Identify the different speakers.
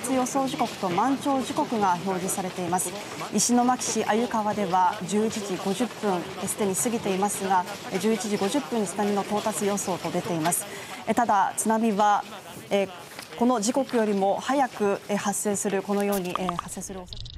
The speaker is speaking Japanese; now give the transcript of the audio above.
Speaker 1: 達予想時刻と満潮時刻が表示されています。石巻市鮎川では11時50分すでに過ぎていますが11時50分に津波の到達予想と出ています。ただ津波はこの時刻よりも早く発生するこのように発生する恐れ